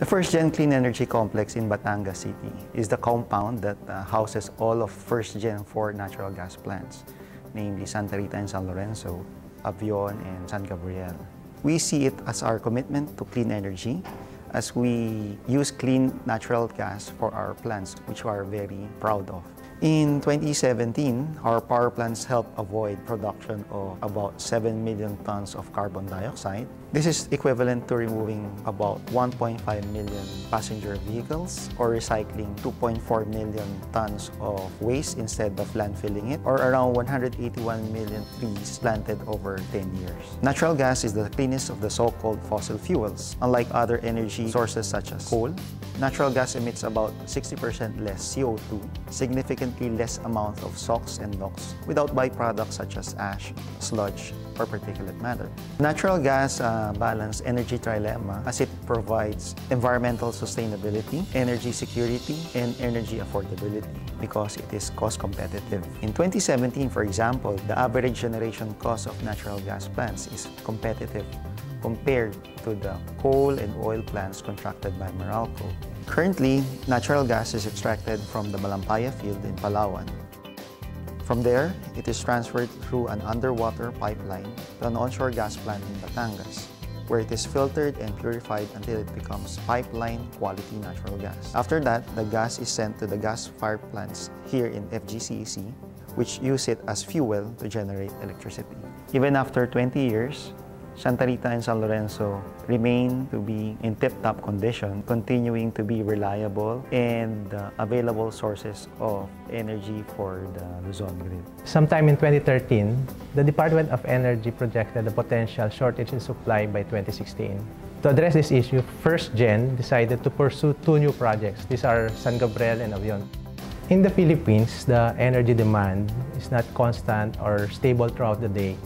The first gen clean energy complex in Batangas City is the compound that uh, houses all of first gen four natural gas plants, namely Santa Rita and San Lorenzo, Avion, and San Gabriel. We see it as our commitment to clean energy as we use clean natural gas for our plants, which we are very proud of. In 2017, our power plants helped avoid production of about 7 million tons of carbon dioxide. This is equivalent to removing about 1.5 million passenger vehicles or recycling 2.4 million tons of waste instead of landfilling it or around 181 million trees planted over 10 years. Natural gas is the cleanest of the so-called fossil fuels. Unlike other energy sources such as coal, natural gas emits about 60% less CO2, significant significantly less amount of SOx and NOx without byproducts such as ash, sludge, or particulate matter. Natural gas uh, balance energy trilemma as it provides environmental sustainability, energy security, and energy affordability because it is cost competitive. In 2017, for example, the average generation cost of natural gas plants is competitive compared to the coal and oil plants contracted by Meralco. Currently, natural gas is extracted from the Malampaya field in Palawan. From there, it is transferred through an underwater pipeline to an onshore gas plant in Batangas, where it is filtered and purified until it becomes pipeline quality natural gas. After that, the gas is sent to the gas-fired plants here in FGCEC, which use it as fuel to generate electricity. Even after 20 years, Santa Rita and San Lorenzo remain to be in tip-top condition, continuing to be reliable and uh, available sources of energy for the Luzon grid. Sometime in 2013, the Department of Energy projected a potential shortage in supply by 2016. To address this issue, First Gen decided to pursue two new projects. These are San Gabriel and Avion. In the Philippines, the energy demand is not constant or stable throughout the day.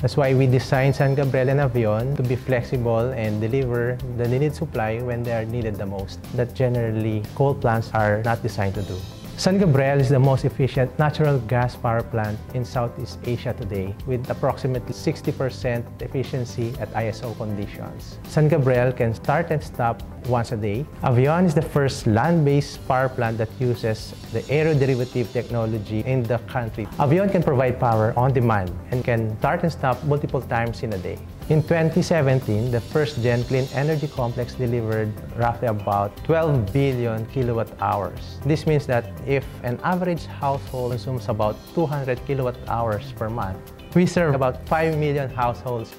That's why we designed San Gabriel and Avion to be flexible and deliver the needed supply when they are needed the most, that generally coal plants are not designed to do. San Gabriel is the most efficient natural gas power plant in Southeast Asia today with approximately 60% efficiency at ISO conditions. San Gabriel can start and stop once a day. Avion is the first land-based power plant that uses the aeroderivative technology in the country. Avion can provide power on demand and can start and stop multiple times in a day. In 2017, the first Gen Clean Energy Complex delivered roughly about 12 billion kilowatt hours. This means that if an average household consumes about 200 kilowatt hours per month, we serve about 5 million households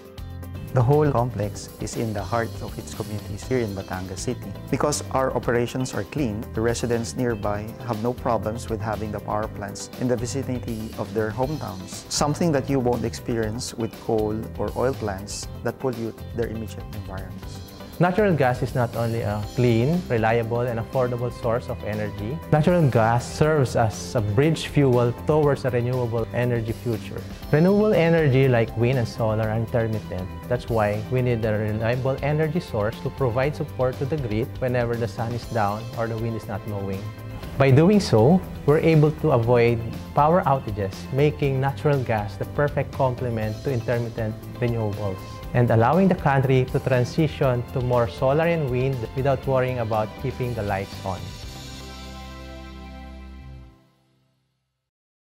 the whole complex is in the heart of its communities here in Batangas City. Because our operations are clean, the residents nearby have no problems with having the power plants in the vicinity of their hometowns, something that you won't experience with coal or oil plants that pollute their immediate environments. Natural gas is not only a clean, reliable, and affordable source of energy. Natural gas serves as a bridge fuel towards a renewable energy future. Renewable energy like wind and solar are intermittent. That's why we need a reliable energy source to provide support to the grid whenever the sun is down or the wind is not blowing. By doing so, we're able to avoid power outages, making natural gas the perfect complement to intermittent renewables and allowing the country to transition to more solar and wind without worrying about keeping the lights on.